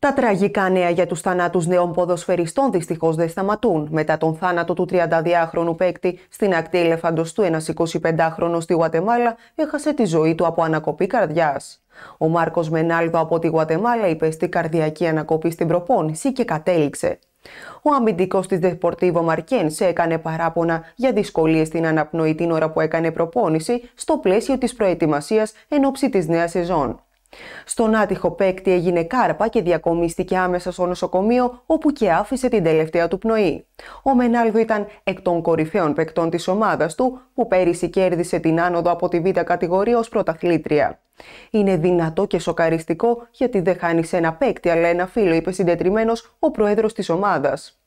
Τα τραγικά νέα για τους θανάτους νέων ποδοσφαιριστών δυστυχώς δεν σταματούν. Μετά τον θάνατο του 32χρονου παίκτη στην ακτή ελεφαντοστού, ένας 25χρονος στη Γουατεμάλα έχασε τη ζωή του από ανακοπή καρδιάς. Ο Μάρκος Μενάλδο από τη Γουατεμάλα υπέστη καρδιακή ανακοπή στην προπόνηση και κατέληξε. Ο αμυντικός της Δεπορτίβο Μαρκένσε έκανε παράπονα για δυσκολίες στην αναπνοή την ώρα που έκανε προπόνηση στο πλαίσιο της προετοιμασίας εν ώψη της νέας σεζόν. Στον άτυχο παίκτη έγινε κάρπα και διακομίστηκε άμεσα στο νοσοκομείο όπου και άφησε την τελευταία του πνοή. Ο Μενάλδο ήταν εκ των κορυφαίων παικτών της ομάδας του που πέρυσι κέρδισε την άνοδο από τη β' κατηγορία ως πρωταθλήτρια. Είναι δυνατό και σοκαριστικό γιατί δεν χάνει ένα παίκτη αλλά ένα φίλο, είπε συντετριμένος ο πρόεδρος της ομάδας.